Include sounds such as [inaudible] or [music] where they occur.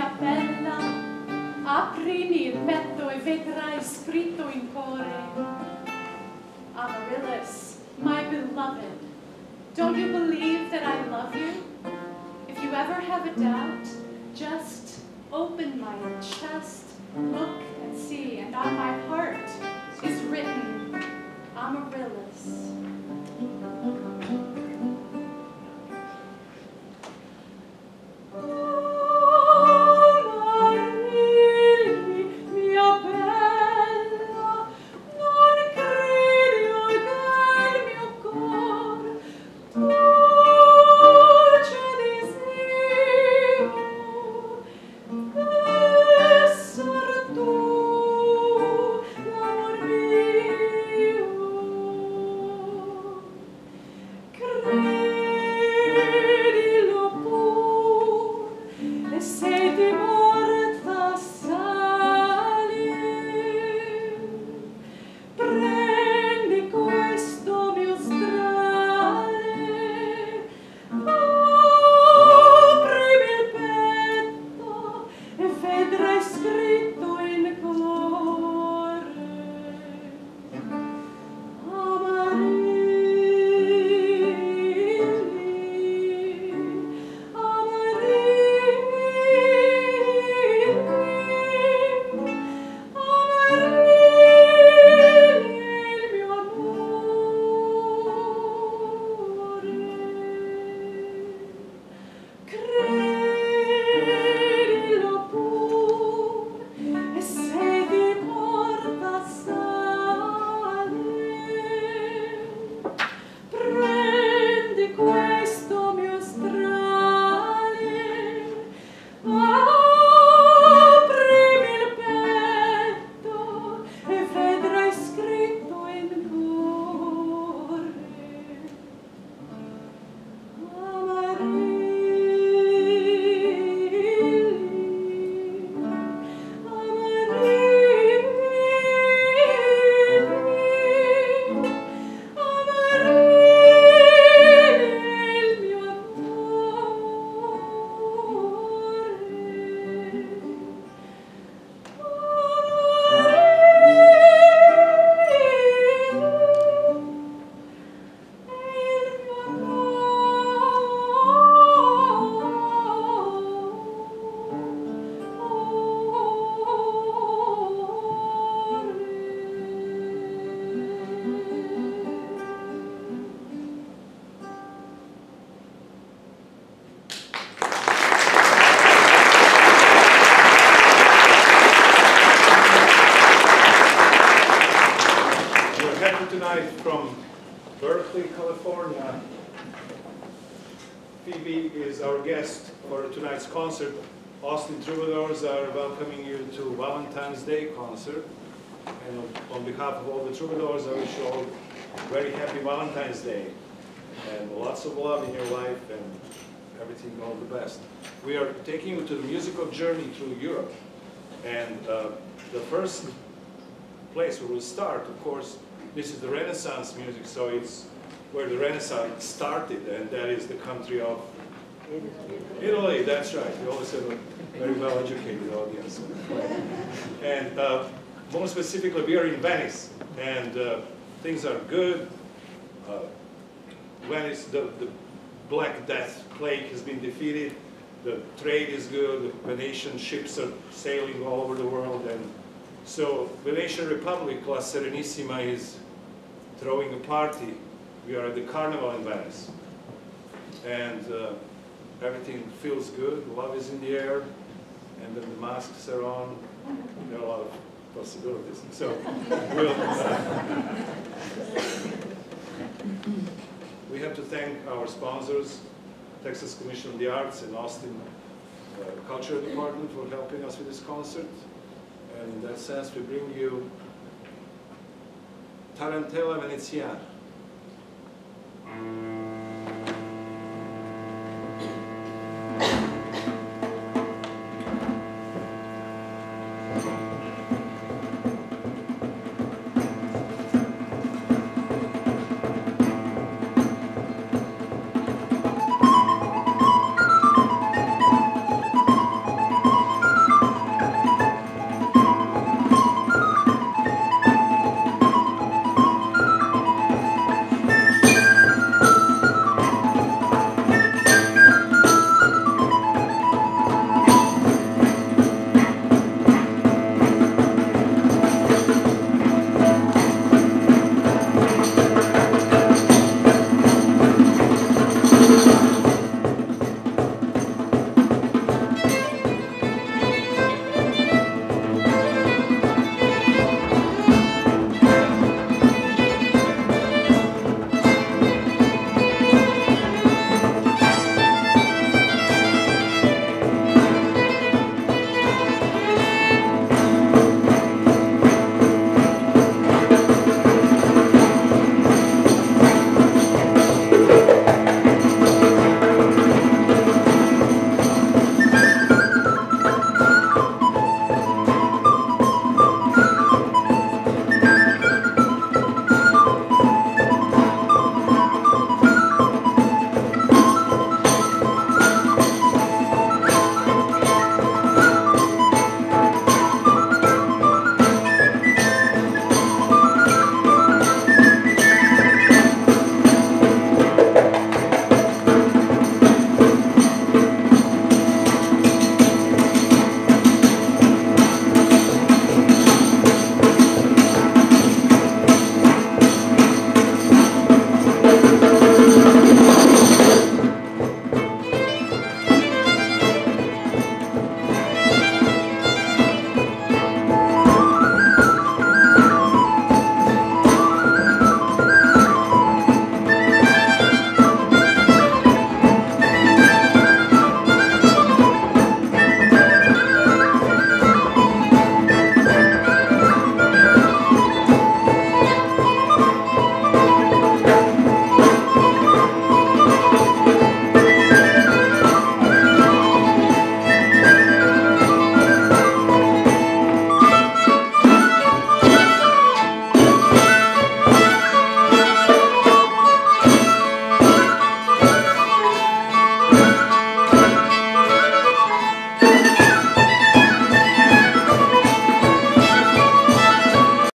mia bella, aprimi il petto e vedrai scritto in cuore. Amaryllis, my beloved, don't you believe that I love you? If you ever have a doubt, just open my chest, look and see, and on my heart is written Amaryllis. Tonight from Berkeley, California. Phoebe is our guest for tonight's concert. Austin Troubadours are welcoming you to Valentine's Day concert. And on- behalf of all the troubadours, I wish you all a very happy Valentine's Day. And lots of love in your life and everything all the best. We are taking you to the musical journey through Europe. And uh, the first place where we start, of course, this is the Renaissance music, so it's where the Renaissance started, and that is the country of Italy. That's right. We always have a very well-educated audience. And uh, more specifically, we are in Venice, and uh, things are good. Uh, Venice, the, the Black Death plague has been defeated. The trade is good. The Venetian ships are sailing all over the world, so Venetian Republic La Serenissima is throwing a party. We are at the Carnival in Venice, and uh, everything feels good. Love is in the air, and then the masks are on. There are a lot of possibilities. So [laughs] we'll. uh, we have to thank our sponsors, Texas Commission on the Arts and Austin uh, Cultural Department for helping us with this concert. And in that sense, we bring you Tarantella Veneziana. Mm.